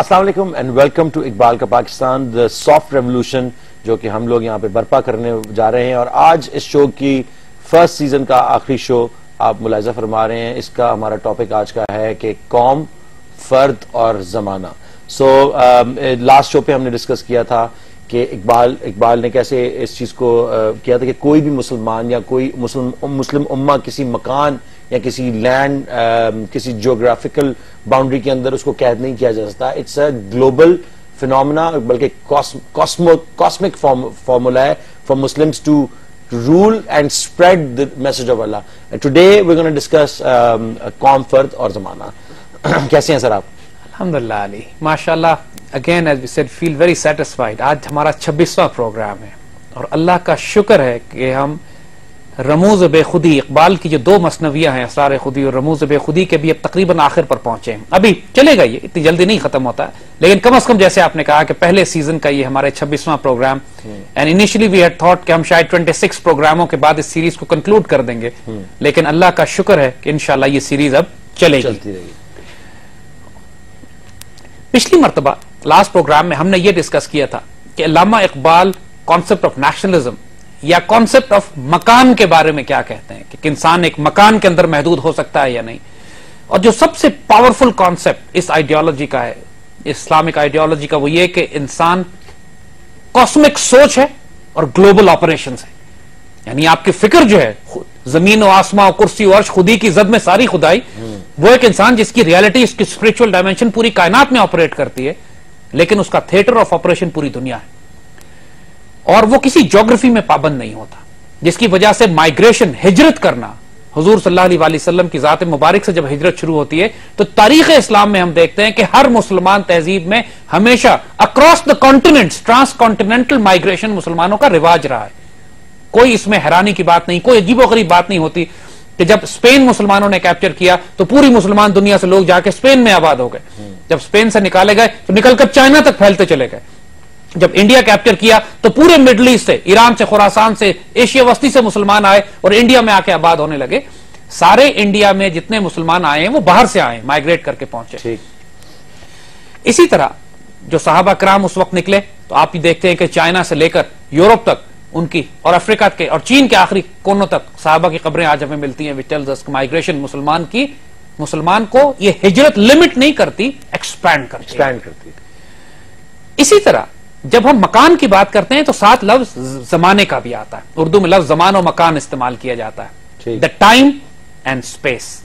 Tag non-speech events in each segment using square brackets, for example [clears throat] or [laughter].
السلام علیکم and welcome to Iqbal کا پاکستان دا سافٹ ریولوشن جو کہ ہم لوگ یہاں پہ برپا کرنے جا رہے ہیں اور آج اس شو کی فرسٹ سیزن کا آخری شو آپ ملاحظہ فرما رہے ہیں۔ اس کا ہمارا ٹاپک آج کا ہے کہ قوم، فرد اور زمانہ۔ سو لاسٹ شو پہ ہم نے ڈسکس کیا تھا کہ اقبال اقبال نے کیسے اس چیز کو uh, کیا تھا کہ کوئی بھی مسلمان یا کوئی مسلم مسلم امہ کسی مکان یا کسی لینڈ um, کسی جیوگرافیکل باؤنڈری کے اندر اس کو قید نہیں کیا جا سکتا. اٹس اے گلوبل فنومنا بلکہ کاسمک فارمولا ہے for Muslims to rule and spread the message of Allah today we gonna discuss قوم فرد اور زمانہ. [clears throat] کیسے ہیں سر آپ؟ الحمدللہ علی. ماشاءاللہ again as we said feel very satisfied آج ہمارا چھبیسواں پروگرام ہے اور اللہ کا شکر ہے کہ ہم رموز بے خودی اقبال کی جو دو مصنویاں ہیں اسرار خودی اور رموز بے خودی کے بھی اب تقریباً آخر پر پہنچے ہیں۔ ابھی چلے گا یہ اتنی جلدی نہیں ختم ہوتا۔ ہے لیکن کم از کم جیسے آپ نے کہا کہ پہلے سیزن کا یہ ہمارے چھبیسواں programme and initially we had thought کہ ہم شاید 26 پروگراموں کے بعد اس سیریز کو کنکلوڈ کر دیں گے۔ لیکن اللہ کا شکر ہے کہ انشاءاللہ یہ سیریز اب چلے گی۔ پچھلی مرتبہ لاسٹ پروگرام میں ہم نے یہ ڈسکس کیا تھا کہ Allama Iqbal concept of nationalism یا کانسپٹ آف مکان کے بارے میں کیا کہتے ہیں کہ انسان ایک مکان کے اندر محدود ہو سکتا ہے یا نہیں؟ اور جو سب سے پاورفل کانسپٹ اس آئیڈیالوجی کا ہے، اسلامک آئیڈیالوجی کا وہ یہ کہ انسان کاسمک سوچ ہے اور گلوبل آپریشن ہے۔ یعنی آپ کی فکر جو ہے زمین و آسمان و کرسی و عرش، خودی کی زد میں ساری خدائی، وہ ایک انسان جس کی ریالٹی اس کی اسپرچل ڈائمنشن پوری کائنات میں آپریٹ کرتی ہے، لیکن اس کا تھیٹر آف آپریشن پوری دنیا ہے۔ اور وہ کسی جوگرفی میں پابند نہیں ہوتا، جس کی وجہ سے مائگریشن ہجرت کرنا، حضور صلی اللہ علیہ وسلم کی ذات مبارک سے جب ہجرت شروع ہوتی ہے، تو تاریخ اسلام میں ہم دیکھتے ہیں کہ ہر مسلمان تہذیب میں ہمیشہ across the continent transcontinental migration مسلمانوں کا رواج رہا ہے۔ کوئی اس میں حیرانی کی بات نہیں، کوئی عجیب و غریب بات نہیں ہوتی کہ جب اسپین مسلمانوں نے کیپچر کیا، تو پوری مسلمان دنیا سے لوگ جا کے اسپین میں آباد ہو گئے۔ جب اسپین سے نکالے گئے، تو نکل کر چائنا تک پھیلتے چلے گئے۔ جب انڈیا کیپچر کیا تو پورے مڈل ایسٹ سے ایران سے خوراسان سے ایشیا وسطی سے مسلمان آئے اور انڈیا میں آ کے آباد ہونے لگے۔ سارے انڈیا میں جتنے مسلمان آئے ہیں وہ باہر سے آئے مائگریٹ کر کے پہنچے۔ اسی طرح جو صحابہ کرام اس وقت نکلے تو آپ یہ دیکھتے ہیں کہ چائنا سے لے کر یورپ تک ان کی اور افریقہ کے اور چین کے آخری کونوں تک صحابہ کی قبریں آج ہمیں ملتی ہیں۔ مائگریشن مسلمان کی مسلمان کو یہ ہجرت لمٹ نہیں کرتی ایکسپینڈ کرتی۔ اسی طرح جب ہم مکان کی بات کرتے ہیں تو ساتھ لفظ زمانے کا بھی آتا ہے۔ اردو میں لفظ زمان و مکان استعمال کیا جاتا ہے۔ دا ٹائم اینڈ اسپیس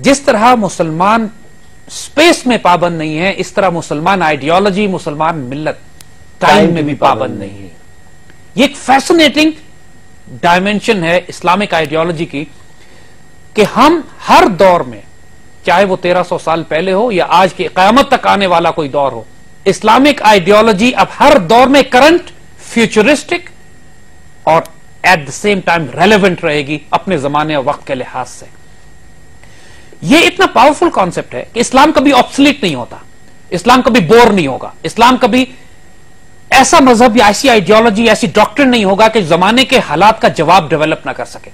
جس طرح مسلمان اسپیس میں پابند نہیں ہے اس طرح مسلمان آئیڈیالوجی مسلمان ملت ٹائم میں بھی پابند نہیں ہے یہ ایک فیسنیٹنگ ڈائمینشن ہے اسلامک آئیڈیالوجی کی کہ ہم ہر دور میں چاہے وہ تیرہ سو سال پہلے ہو یا آج کی قیامت تک آنے والا کوئی دور ہو اسلامک آئیڈیالوجی اب ہر دور میں کرنٹ فیوچرسٹک اور at the same time relevant رہے گی اپنے زمانے اور وقت کے لحاظ سے۔ یہ اتنا پاورفل کانسپٹ ہے کہ اسلام کبھی آپسلیٹ نہیں ہوتا، اسلام کبھی بور نہیں ہوگا۔ اسلام کبھی ایسا مذہب یا ایسی آئیڈیالوجی ایسی ڈاکٹر نہیں ہوگا کہ زمانے کے حالات کا جواب ڈیولپ نہ کر سکے۔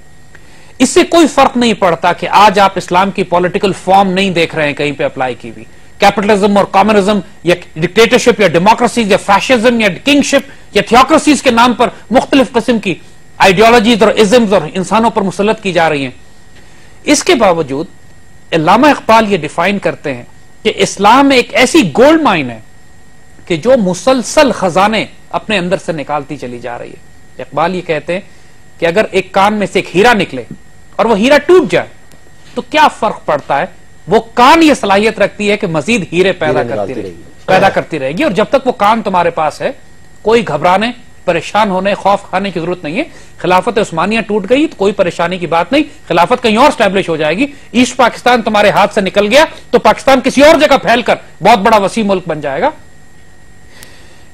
اس سے کوئی فرق نہیں پڑتا کہ آج آپ اسلام کی پولیٹیکل فارم نہیں دیکھ رہے ہیں کہیں پہ اپلائی کی بھی کیپٹلزم اور کامنزم یا ڈکٹیٹرشپ یا ڈیموکریسی یا فیشزم یا کنگ شپ یا تھیوکریسیز کے نام پر مختلف قسم کی آئیڈیالوجیز اور ازمز اور انسانوں پر مسلط کی جا رہی ہیں اس کے باوجود علامہ اقبال یہ ڈیفائن کرتے ہیں کہ اسلام ایک ایسی گولڈ مائن ہے کہ جو مسلسل خزانے اپنے اندر سے نکالتی چلی جا رہی ہے اقبال یہ کہتے ہیں کہ اگر ایک کان میں سے ایک ہیرا نکلے اور وہ ہیرا ٹوٹ جائے تو کیا فرق پڑتا ہے وہ کان یہ صلاحیت رکھتی ہے کہ مزید ہیرے پیدا کرتی رہے گی پیدا کرتی رہے گی اور جب تک وہ کان تمہارے پاس ہے کوئی گھبرانے پریشان ہونے خوف کھانے کی ضرورت نہیں ہے۔ خلافت عثمانیہ ٹوٹ گئی تو کوئی پریشانی کی بات نہیں خلافت کہیں اور اسٹیبلش ہو جائے گی۔ ایسٹ پاکستان تمہارے ہاتھ سے نکل گیا تو پاکستان کسی اور جگہ پھیل کر بہت بڑا وسیع ملک بن جائے گا۔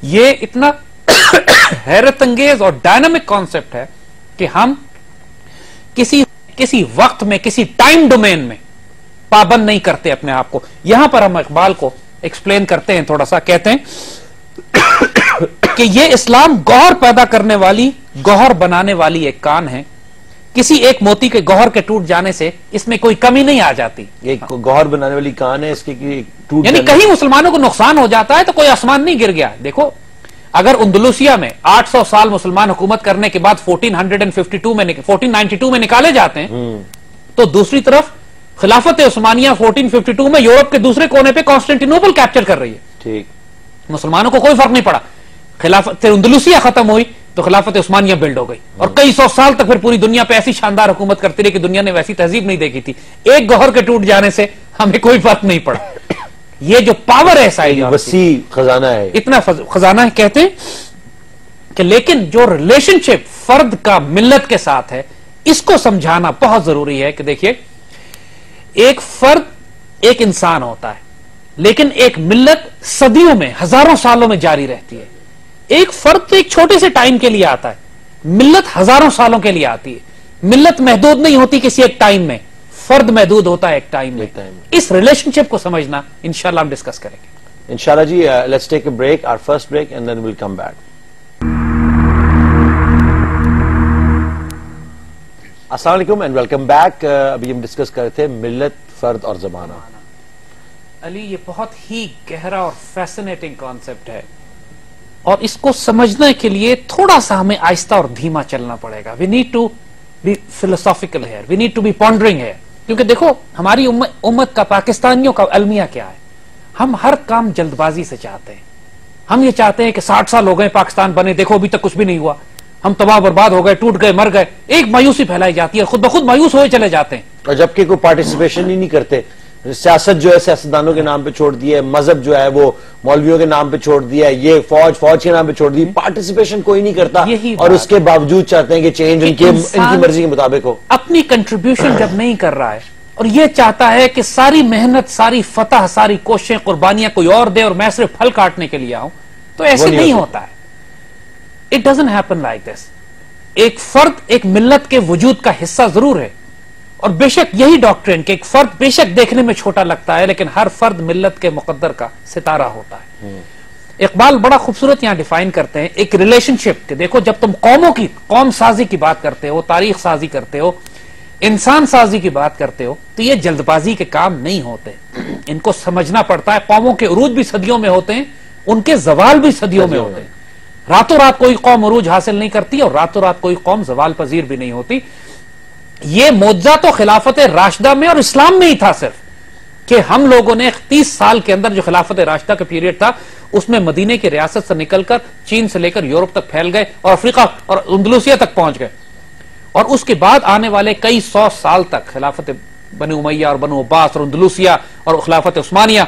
یہ اتنا [coughs] حیرت انگیز اور ڈائنامک کانسپٹ ہے کہ ہم کسی کسی وقت میں کسی ٹائم ڈومین میں پابند نہیں کرتے اپنے آپ کو۔ یہاں پر ہم اقبال کو ایکسپلین کرتے ہیں تھوڑا سا کہتے ہیں [coughs] کہ یہ اسلام گوہر پیدا کرنے والی گوہر بنانے والی ایک کان ہے۔ کسی ایک موتی کے گوہر کے ٹوٹ جانے سے اس میں کوئی کمی نہیں آ جاتی۔ ایک گوہر بنانے والی کان ہے اس کہ ٹوٹ یعنی کہیں مسلمانوں کو نقصان ہو جاتا ہے تو کوئی آسمان نہیں گر گیا۔ دیکھو اگر اندلوسیا میں آٹھ سو سال مسلمان حکومت کرنے کے بعد fourteen hundred and fifty two میں فورٹین نائنٹی ٹو میں نکالے جاتے ہیں تو دوسری طرف خلافت عثمانیہ فورٹین ففٹی ٹو میں یورپ کے دوسرے کونے پہ کانسٹینٹینوپل کیپچر کر رہی ہے۔ ٹھیک۔ مسلمانوں کو کوئی فرق نہیں پڑا۔ خلافت اندلوسیہ ختم ہوئی تو خلافت عثمانیہ بلڈ ہو گئی۔ اور کئی سو سال تک پھر پوری دنیا پہ ایسی شاندار حکومت کرتی رہی کہ دنیا نے ویسی تہذیب نہیں دیکھی تھی۔ ایک گوہر کے ٹوٹ جانے سے ہمیں کوئی فرق نہیں پڑا۔ یہ جو پاور ہے سائیڈ وسیع خزانہ ہے۔ اتنا خزانہ ہے کہتے ہیں کہ لیکن جو ریلیشن شپ فرد کا ملت کے ساتھ ہے اس کو سمجھانا بہت ضروری ہے کہ دیکھیے ایک فرد ایک انسان ہوتا ہے لیکن ایک ملت صدیوں میں ہزاروں سالوں میں جاری رہتی ہے۔ ایک فرد تو ایک چھوٹے سے ٹائم کے لیے آتا ہے ملت ہزاروں سالوں کے لیے آتی ہے۔ ملت محدود نہیں ہوتی کسی ایک ٹائم میں فرد محدود ہوتا ہے ایک ٹائم میں۔ اس ریلیشن شپ کو سمجھنا انشاءاللہ ہم ڈسکس کریں گے۔ انشاءاللہ جی let's take a break our first break and then will come back السلام علیکم اینڈ ویلکم بیک ابھی ہم ڈسکس کر رہے تھے ملت فرد اور زمانہ۔ علی یہ بہت ہی گہرا اور فیسنیٹنگ کانسیپٹ ہے۔ اور اس کو سمجھنے کے لیے تھوڑا سا ہمیں آہستہ اور دھیما چلنا پڑے گا۔ We need to be philosophical ہے we need to be pondering ہے کیونکہ دیکھو ہماری امت امت کا پاکستانیوں کا المیہ کیا ہے؟ ہم ہر کام جلد بازی سے چاہتے ہیں۔ ہم یہ چاہتے ہیں کہ ساٹھ سال ہو گئے پاکستان بنے دیکھو ابھی تک کچھ بھی نہیں ہوا۔ ہم تباہ برباد ہو گئے ٹوٹ گئے مر گئے ایک مایوسی پھیلائی جاتی ہے خود بخود مایوس ہوئے چلے جاتے ہیں۔ اور جبکہ کوئی پارٹیسپیشن ہی نہیں کرتے سیاست جو ہے سیاستدانوں کے نام پہ چھوڑ دی ہے مذہب جو ہے وہ مولویوں کے نام پہ چھوڑ دیا ہے یہ فوج فوج کے نام پہ چھوڑ دی پارٹیسپیشن کوئی نہیں کرتا۔ اور اس کے باوجود چاہتے ہیں کہ چینج ان کی مرضی کے مطابق ہو۔ اپنی کنٹریبیوشن جب نہیں کر رہا ہے اور یہ چاہتا ہے کہ ساری محنت ساری فتح ساری کوششیں قربانیاں کوئی اور دے اور میں صرف پھل کاٹنے کے لیے آؤں تو ایسے نہیں نہیں ہو ہوتا ہے۔ It doesn't happen like this ایک فرد ایک ملت کے وجود کا حصہ ضرور ہے۔ اور بے شک یہی ڈاکٹرین کہ ایک فرد بے شک دیکھنے میں چھوٹا لگتا ہے لیکن ہر فرد ملت کے مقدر کا ستارہ ہوتا ہے۔ اقبال بڑا خوبصورت یہاں ڈیفائن کرتے ہیں۔ ایک ریلیشن شپ کہ دیکھو جب تم قوموں کی قوم سازی کی بات کرتے ہو تاریخ سازی کرتے ہو انسان سازی کی بات کرتے ہو تو یہ جلد بازی کے کام نہیں ہوتے۔ ان کو سمجھنا پڑتا ہے۔ قوموں کے عروج بھی صدیوں میں ہوتے ہیں ان کے زوال بھی صدیوں میں ہوتے ہیں۔ راتوں رات کوئی قوم عروج حاصل نہیں کرتی اور راتوں رات کوئی قوم زوال پذیر بھی نہیں ہوتی۔ یہ موجہ تو خلافت راشدہ میں اور اسلام میں ہی تھا صرف کہ ہم لوگوں نے تیس سال کے اندر جو خلافت راشدہ کا پیریڈ تھا، اس میں مدینے کی ریاست سے نکل کر چین سے لے کر یورپ تک پھیل گئے اور افریقہ اور اندلوسیہ تک پہنچ گئے۔ اور اس کے بعد آنے والے کئی سو سال تک خلافت بنو امیہ اور بنو عباس اور اندلوسیہ اور خلافت عثمانیہ،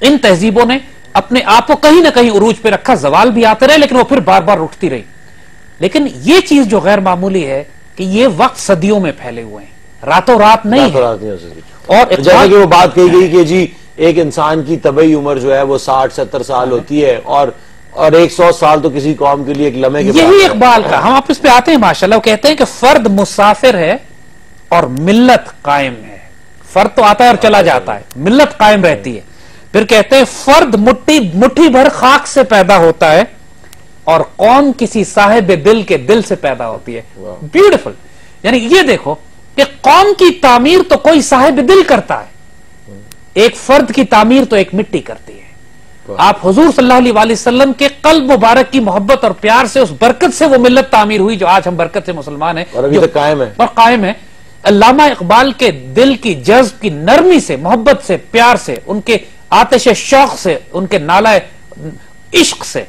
ان تہذیبوں نے اپنے آپ کو کہیں نہ کہیں عروج پہ رکھا زوال بھی آتے رہے لیکن وہ پھر بار بار اٹھتی رہی۔ لیکن یہ چیز جو غیر معمولی ہے کہ یہ وقت صدیوں میں پھیلے ہوئے ہیں۔ راتوں رات نہیں راتوں رات نہیں اور اقبال- کہ وہ بات کہی گئی کہ جی ایک انسان کی طبعی عمر جو ہے وہ ساٹھ ستر سال ہوتی ہے اور اور ایک سو سال تو کسی قوم کے لیے ایک لمحے کے یہی۔ اقبال کا۔ ہم آپ اس پہ آتے ہیں ماشاءاللہ وہ کہتے ہیں کہ فرد مسافر ہے اور ملت قائم ہے۔ فرد تو آتا ہے اور چلا جاتا ہے۔ ملت قائم رہتی ہے۔ پھر کہتے ہیں فرد مٹھی مٹھی بھر خاک سے پیدا ہوتا ہے اور قوم کسی صاحب دل کے دل سے پیدا ہوتی ہے. بیوٹیفل یعنی یہ دیکھو کہ قوم کی تعمیر تو کوئی صاحب دل کرتا ہے. ایک فرد کی تعمیر تو ایک مٹی کرتی ہے. آپ حضور صلی اللہ علیہ وآلہ وسلم کے قلب مبارک کی محبت اور پیار سے اس برکت سے وہ ملت تعمیر ہوئی جو آج ہم برکت سے مسلمان ہیں. اور ابھی تک قائم ہے. اور قائم ہے. علامہ اقبال کے دل کی جذب کی نرمی سے محبت سے پیار سے ان کے آتش شوق سے ان کے نالہ عشق سے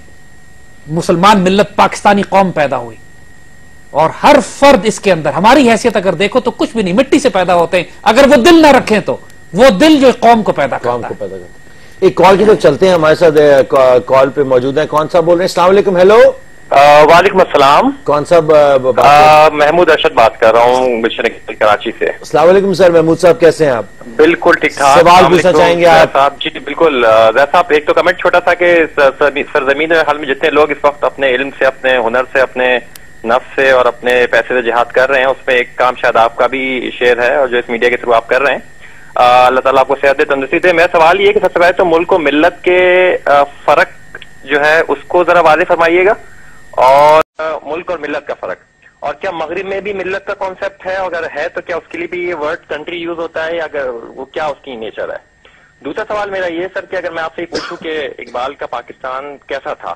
مسلمان ملت پاکستانی قوم پیدا ہوئی۔ اور ہر فرد اس کے اندر ہماری حیثیت اگر دیکھو تو کچھ بھی نہیں مٹی سے پیدا ہوتے ہیں۔ اگر وہ دل نہ رکھیں تو وہ دل جو قوم کو پیدا قوم کرتا کو ہے۔ پیدا ہیں ایک کال کی طرف چلتے ہیں ہمارے ساتھ کال پہ موجود ہیں۔ کون سا بول رہے ہیں؟ السلام علیکم ہیلو۔ وعلیکم السلام۔ کون سا ب- ب- بات ہے؟ آ، محمود ارشد بات کر رہا ہوں مشن کراچی سے۔ السلام علیکم سر محمود صاحب کیسے ہیں آپ؟ بالکل ٹھیک ٹھاک۔ سوال پوچھنا چاہیں گے آپ؟ صاحب جی بالکل۔ زید صاحب ایک تو کمنٹ چھوٹا تھا کہ سرزمین حال میں جتنے لوگ اس وقت اپنے علم سے اپنے ہنر سے اپنے نفس سے اور اپنے پیسے سے جہاد کر رہے ہیں اس میں ایک کام شاید آپ کا بھی شیئر ہے اور جو اس میڈیا کے تھرو آپ کر رہے ہیں۔ اللہ تعالیٰ آپ کو صحت دے تندرستی دے۔ میرا سوال یہ ہے کہ سب سے پہلے تو ملک و ملت کے فرق جو ہے اس کو ذرا واضح فرمائیے گا۔ اور ملک اور ملت کا فرق۔ اور کیا مغرب میں بھی ملت کا کانسیپٹ ہے؟ اگر ہے تو کیا اس کے لیے بھی یہ ورڈ کنٹری یوز ہوتا ہے یا اگر وہ کیا اس کی نیچر ہے؟ دوسرا سوال میرا یہ سر کہ اگر میں آپ سے پوچھوں کہ اقبال کا پاکستان کیسا تھا،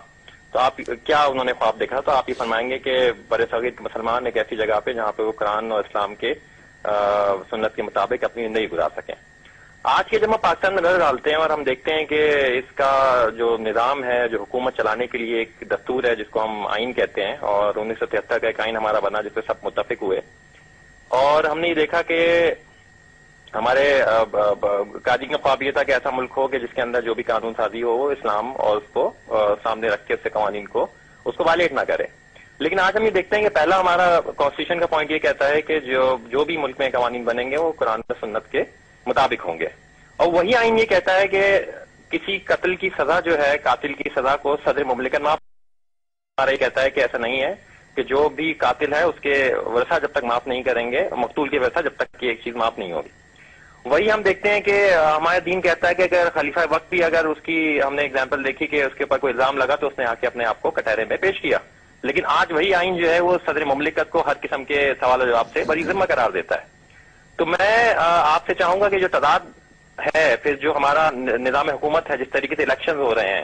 تو آپ کیا انہوں نے خواب دیکھا؟ تو آپ یہ فرمائیں گے کہ بر صغیر مسلمان ایک ایسی جگہ پہ جہاں پہ وہ قرآن اور اسلام کے سنت کے مطابق اپنی زندگی گزار سکیں۔ آج کے جب ہم پاکستان میں نظر ڈالتے ہیں اور ہم دیکھتے ہیں کہ اس کا جو نظام ہے، جو حکومت چلانے کے لیے ایک دستور ہے، جس کو ہم آئین کہتے ہیں اور انیس سو تہتر کا ایک آئین ہمارا بنا، جس پہ سب متفق ہوئے۔ اور ہم نے یہ دیکھا کہ ہمارے قاضی کا خواب یہ تھا کہ ایسا ملک ہو کہ جس کے اندر جو بھی قانون سازی ہو، وہ اسلام اور اس کو سامنے رکھ کے اس سے قوانین کو، اس کو وائلیٹ نہ کرے۔ لیکن آج ہم یہ دیکھتے ہیں کہ پہلا ہمارا کانسٹیٹیوشن کا پوائنٹ یہ کہتا ہے کہ جو جو بھی ملک میں قوانین بنیں گے، وہ قرآن سنت کے مطابق ہوں گے۔ اور وہی آئین یہ کہتا ہے کہ کسی قتل کی سزا جو ہے، قاتل کی سزا کو صدر مملکت معاف ہمارا یہ کہتا ہے کہ ایسا نہیں ہے کہ جو بھی قاتل ہے، اس کے ورثہ جب تک معاف نہیں کریں گے، مقتول کے ورثہ جب تک کی ایک چیز معاف نہیں ہوگی۔ وہی ہم دیکھتے ہیں کہ ہمارا دین کہتا ہے کہ اگر خلیفہ وقت بھی اگر اس کی ہم نے اگزامپل دیکھی کہ اس کے اوپر کوئی الزام لگا تو اس نے آ کے اپنے آپ کو کٹہرے میں پیش کیا۔ لیکن آج وہی آئین جو ہے، وہ صدر مملکت کو ہر قسم کے سوال و جواب سے بڑی ذمہ قرار دیتا ہے۔ تو میں آپ سے چاہوں گا کہ جو تعداد ہے، پھر جو ہمارا نظام حکومت ہے، جس طریقے سے الیکشن ہو رہے ہیں،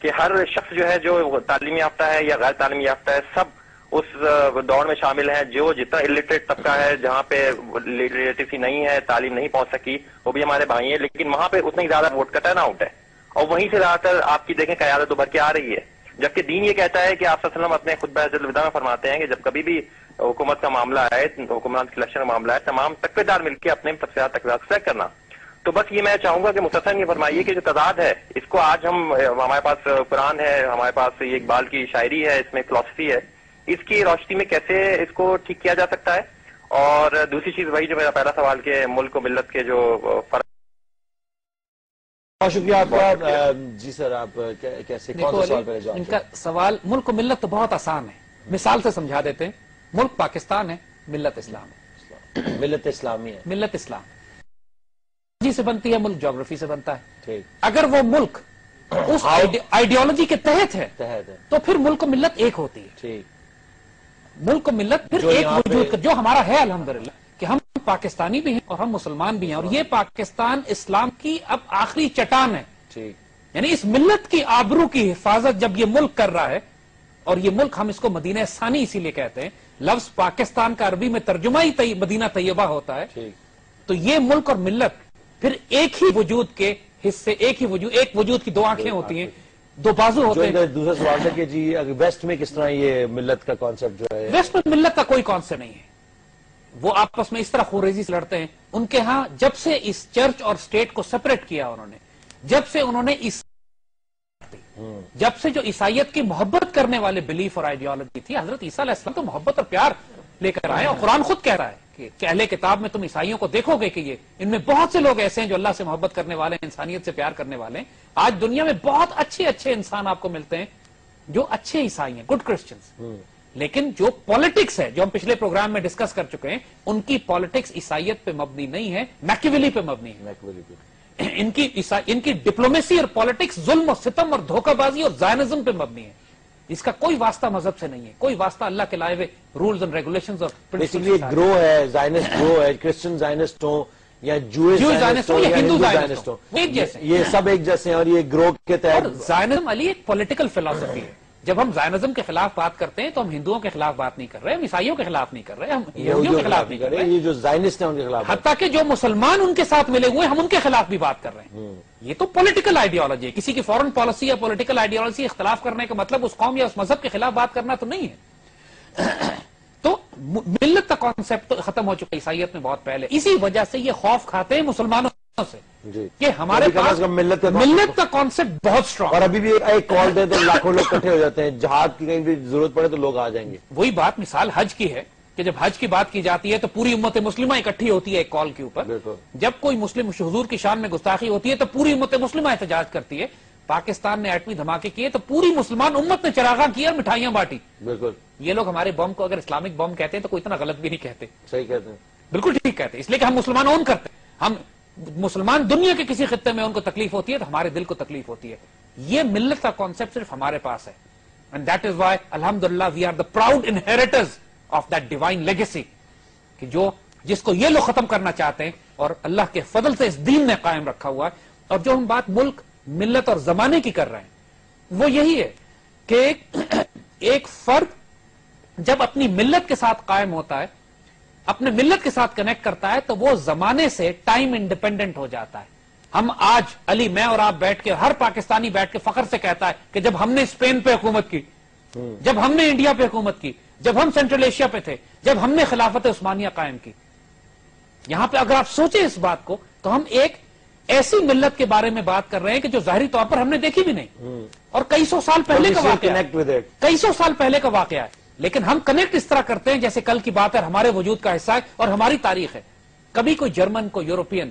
کہ ہر شخص جو ہے، جو تعلیمی یافتہ ہے یا غیر تعلیمی یافتہ ہے، سب اس دور میں شامل ہیں۔ جو جتنا الٹریٹ طبقہ ہے، جہاں پہ لٹریسی نہیں ہے، تعلیم نہیں پہنچ سکی، وہ بھی ہمارے بھائی ہیں۔ لیکن وہاں پہ اتنا ہی زیادہ ووٹ کا ٹرن آؤٹ ہے۔ اور وہیں سے زیادہ تر آپ کی دیکھیں، قیادت ابھر کے آ رہی ہے۔ جبکہ دین یہ کہتا ہے کہ آپ وسلم اپنے خود بحث الوداع میں فرماتے ہیں کہ جب کبھی بھی حکومت کا معاملہ ہے حکمران کی الیکشن کا معاملہ ہے تمام تقوی دار مل کے اپنے تفصیلات تقویات سیک کرنا۔ تو بس یہ میں چاہوں گا کہ مسلسل یہ فرمائیے کہ جو تعداد ہے اس کو آج ہم ہمارے پاس قرآن ہے ہمارے پاس یہ اقبال کی شاعری ہے اس میں فلاسفی ہے۔ اس کی روشنی میں کیسے اس کو ٹھیک کیا جا سکتا ہے؟ اور دوسری چیز وہی جو میرا پہلا سوال کہ ملک و ملت کے جو فرق بہت شکریہ آپ کا۔ جی سر آپ کیسے ان کا سوال ملک و ملت تو بہت آسان ہے۔ مثال سے سمجھا دیتے ہیں۔ ملک پاکستان ہے ملت اسلام ہے۔ ملت اسلامی ہے۔ ملت اسلام۔ جی سے بنتی ہے ملک جغرافی سے بنتا ہے۔ اگر وہ ملک اس آئیڈیالوجی کے تحت ہے تو پھر ملک و ملت ایک ہوتی ہے۔ ملک و ملت پھر ایک وجود جو ہمارا ہے الحمدللہ کہ ہم پاکستانی بھی ہیں اور ہم مسلمان بھی ہیں۔ اور یہ پاکستان اسلام کی اب آخری چٹان ہے۔ یعنی اس ملت کی آبرو کی حفاظت جب یہ ملک کر رہا ہے اور یہ ملک ہم اس کو مدینہ ثانی اسی لیے کہتے ہیں۔ لفظ پاکستان کا عربی میں ترجمہ ہی مدینہ طیبہ ہوتا ہے۔ تو یہ ملک اور ملت پھر ایک ہی وجود کے حصے ایک ہی وجود ایک وجود کی دو آنکھیں ہوتی ہیں۔ دو بازو ہوتے ہیں۔ دوسرا سوال ہے کہ جی ویسٹ میں کس طرح یہ ملت کا کانسیپٹ جو ہے۔ ویسٹ میں ملت کا کوئی کانسیپٹ نہیں ہے۔ وہ آپس میں اس طرح خوریزی سے لڑتے ہیں۔ ان کے ہاں جب سے اس چرچ اور سٹیٹ کو سپریٹ کیا انہوں نے جب سے انہوں نے اس جب سے جو عیسائیت کی محبت کرنے والے بلیف اور آئیڈیالوجی تھی حضرت عیسیٰ علیہ السلام تو محبت اور پیار لے کر آئے اور قرآن خود کہہ رہا ہے کہ اہل کتاب میں تم عیسائیوں کو دیکھو گے کہ یہ ان میں بہت سے لوگ ایسے ہیں جو اللہ سے محبت کرنے والے ہیں انسانیت سے پیار کرنے والے ہیں۔ آج دنیا میں بہت اچھے اچھے انسان آپ کو ملتے ہیں جو اچھے عیسائی ہیں گڈ کرسچنس لیکن جو پالیٹکس ہے جو ہم پچھلے پروگرام میں ڈسکس کر چکے ہیں ان کی پالیٹکس عیسائیت پہ مبنی نہیں ہے میکولی پہ مبنی ہے۔ ان کی ان کی ڈپلومیسی اور پالیٹکس ظلم اور ستم اور دھوکہ بازی اور زائنزم پہ مبنی ہے۔ اس کا کوئی واسطہ مذہب سے نہیں ہے۔ کوئی واسطہ اللہ کے لائے ہوئے رولز اینڈ ریگولیشن اور گرو ہے زائنسٹ گرو ہے کرسچن زائنسٹ ہوں یا ہندو زائنسٹ ہوں یہ سب ایک جیسے ہیں اور یہ گرو کے تحت زائنزم علی ایک پولیٹیکل فلسفی ہے۔ جب ہم زائنزم کے خلاف بات کرتے ہیں تو ہم ہندوؤں کے خلاف بات نہیں کر رہے ہم عیسائیوں کے خلاف نہیں کر رہے ہم یہودیوں کے خلاف نہیں کر رہے۔ یہ جو زائنسٹ ہیں ان کے خلاف حتیٰ کہ جو مسلمان ان کے ساتھ ملے ہوئے ہم ان کے خلاف بھی بات کر رہے ہیں۔ یہ تو پولیٹیکل آئیڈیالوجی ہے۔ کسی کی فورن پالیسی یا پولیٹیکل آئیڈیالوجی اختلاف کرنے کا مطلب اس قوم یا اس مذہب کے خلاف بات کرنا تو نہیں ہے۔ تو ملت کا کانسیپٹ ختم ہو چکا عیسائیت میں بہت پہلے۔ اسی وجہ سے یہ خوف کھاتے ہیں مسلمانوں سے۔ جی۔ کہ ہمارے پاس ملت کا کانسیپٹ بہت اسٹرانگ اور ابھی بھی ایک کال دے تو لاکھوں لوگ کٹھے ہو جاتے ہیں۔ جہاد کی کہیں بھی ضرورت پڑے تو لوگ آ جائیں گے۔ وہی بات مثال حج کی ہے کہ جب حج کی بات کی جاتی ہے تو پوری امت مسلمہ اکٹھی ہوتی ہے ایک کال کے اوپر۔ جب کوئی مسلم حضور کی شان میں گستاخی ہوتی ہے تو پوری امت مسلمہ احتجاج کرتی ہے۔ پاکستان نے ایٹمی دھماکے کیے تو پوری مسلمان امت نے چراغاں کیا اور مٹھائیاں بانٹی۔ بالکل۔ یہ لوگ ہمارے بم کو اگر اسلامک بم کہتے ہیں تو کوئی اتنا غلط بھی نہیں کہتے۔ صحیح کہتے ہیں۔ بالکل ٹھیک کہتے ہیں۔ اس لیے کہ ہم مسلمان اون کرتے ہیں۔ ہم مسلمان دنیا کے کسی خطے میں ان کو تکلیف ہوتی ہے تو ہمارے دل کو تکلیف ہوتی ہے۔ یہ ملت کا کانسیپٹ صرف ہمارے پاس ہے۔ اینڈ دیٹ از وائی الحمد للہ we are the proud inheritors of that divine legacy کہ جو، جس کو یہ لوگ ختم کرنا چاہتے ہیں اور اللہ کے فضل سے اس دین نے قائم رکھا ہوا ہے۔ اور جو ہم بات ملک، ملت اور زمانے کی کر رہے ہیں، وہ یہی ہے کہ ایک فرد جب اپنی ملت کے ساتھ قائم ہوتا ہے اپنے ملت کے ساتھ کنیکٹ کرتا ہے تو وہ زمانے سے ٹائم انڈیپینڈنٹ ہو جاتا ہے۔ ہم آج علی میں اور آپ بیٹھ کے ہر پاکستانی بیٹھ کے فخر سے کہتا ہے کہ جب ہم نے اسپین پہ حکومت کی جب ہم نے انڈیا پہ حکومت کی جب ہم سینٹرل ایشیا پہ تھے جب ہم نے خلافت عثمانیہ قائم کی۔ یہاں پہ اگر آپ سوچیں اس بات کو تو ہم ایک ایسی ملت کے بارے میں بات کر رہے ہیں کہ جو ظاہری طور پر ہم نے دیکھی بھی نہیں۔ اور کئی سو سال پہلے کا واقعہ کئی سو سال پہلے کا واقعہ ہے۔ لیکن ہم کنیکٹ اس طرح کرتے ہیں جیسے کل کی بات ہے ہمارے وجود کا حصہ ہے اور ہماری تاریخ ہے۔ کبھی کوئی جرمن کوئی یورپین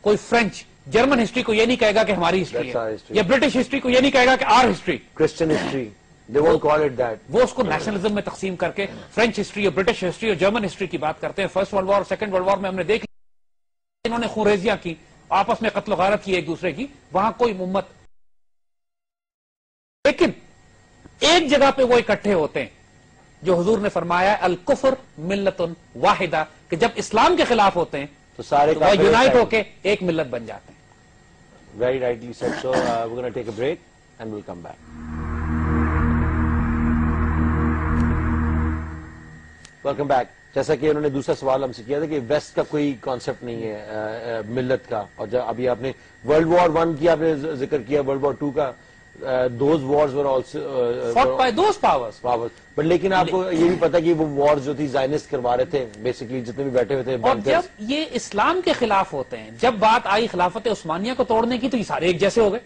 کوئی فرینچ جرمن ہسٹری کو یہ نہیں کہے گا کہ ہماری ہسٹری ہے۔ یا برٹش ہسٹری کو یہ نہیں کہے گا کہ آر ہسٹری کرسچن ہسٹری وہ اس کو نیشنلزم میں تقسیم کر کے فرینچ ہسٹری اور برٹش ہسٹری اور جرمن ہسٹری کی بات کرتے ہیں۔ فرسٹ ورلڈ وار اور سیکنڈ ورلڈ وار میں ہم نے دیکھ انہوں نے خوریزیاں کی آپس میں قتل و غارت کی ایک دوسرے کی وہاں کوئی امت لیکن ایک جگہ پہ وہ اکٹھے ہوتے ہیں۔ جو حضور نے فرمایا ہے الکفر ملت واحدہ کہ جب اسلام کے خلاف ہوتے ہیں تو سارے یونائٹ ہو کے ایک ملت بن جاتے ہیں۔ Very rightly said so we take a break and will come back welcome back جیسا کہ انہوں نے دوسرا سوال ہم سے کیا تھا کہ ویسٹ کا کوئی کانسیپٹ نہیں ہے ملت کا۔ اور جب ابھی آپ نے ورلڈ وار ون کی آپ نے ذکر کیا ورلڈ وار ٹو کا those wars those powers but لیکن آپ کو یہ بھی پتا کہ وہ وار جو تھی زائنس کروا رہے تھے بیسکلی جتنے بھی بیٹھے ہوئے تھے اور جب یہ اسلام کے خلاف ہوتے ہیں جب بات آئی خلافت عثمانیہ کو توڑنے کی تو یہ سارے ایک جیسے ہو گئے۔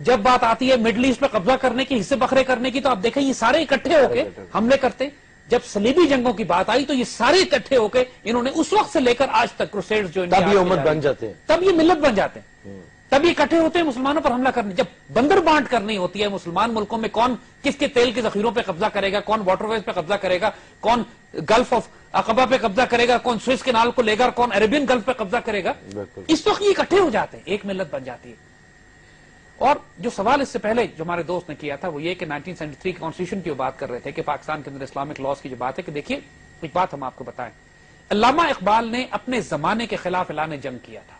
جب بات آتی ہے مڈل ایسٹ پہ قبضہ کرنے کی حصے بکرے کرنے کی تو آپ دیکھیں یہ سارے اکٹھے ہو کے حملے کرتے۔ جب سلیبی جنگوں کی بات آئی تو یہ سارے اکٹھے ہو کے انہوں نے اس وقت سے لے کر آج تک جو تب یہ امت بن جاتے ہیں۔ تب یہ ملت بن جاتے ہیں۔ تب یہ اکٹھے ہوتے ہیں مسلمانوں پر حملہ کرنے۔ جب بندر بانٹ کرنی ہوتی ہے مسلمان ملکوں میں کون کس کے تیل کے ذخیروں پہ قبضہ کرے گا؟ کون واٹر ویز پہ قبضہ کرے گا؟ کون گلف آف اقبا پہ قبضہ کرے گا؟ کون سوئس کے نال کو لے گا کون عربین گلف پہ قبضہ کرے گا؟ اس وقت یہ اکٹھے ہو جاتے ہیں ایک ملت بن جاتی ہے۔ اور جو سوال اس سے پہلے جو ہمارے دوست نے کیا تھا وہ یہ کہ نائنٹین سیونٹی تھری کانسٹیٹیوشن کی بات کر رہے تھے کہ پاکستان کے اندر اسلامک لاس کی جو بات ہے کہ دیکھیے ایک بات ہم آپ کو بتائیں۔ علامہ اقبال نے اپنے زمانے کے خلاف اعلان جنگ کیا تھا۔